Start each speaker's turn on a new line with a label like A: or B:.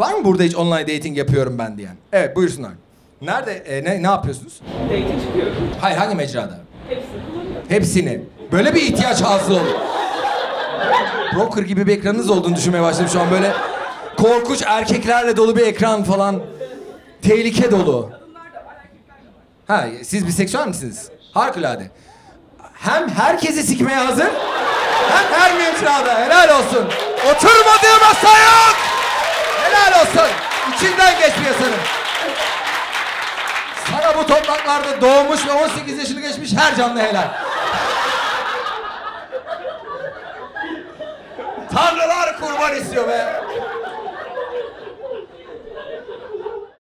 A: Var mı burada hiç online dating yapıyorum ben diyen? Evet buyursunlar. Nerede, e, ne, ne yapıyorsunuz?
B: Date'e çıkıyorum.
A: Hayır hangi mecrada?
B: Hepsini kullanıyorum.
A: Hepsini. Böyle bir ihtiyaç hasıl oldu. Broker gibi bir ekranınız olduğunu düşünmeye başladım şu an böyle. Korkunç erkeklerle dolu bir ekran falan. Tehlike dolu. Ha siz biseksüel misiniz? Harikulade. Hem herkesi sikmeye hazır hem her mecrada. Helal olsun. Oturmadığı masa Bu topraklarda doğmuş ve 18 yaşını geçmiş her canlı helal. Tanrılar kurban istiyor be.